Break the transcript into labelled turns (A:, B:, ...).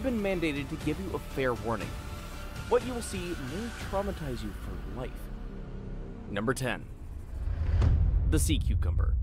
A: have been mandated to give you a fair warning. What you will see may traumatize you for life. Number 10. The Sea Cucumber.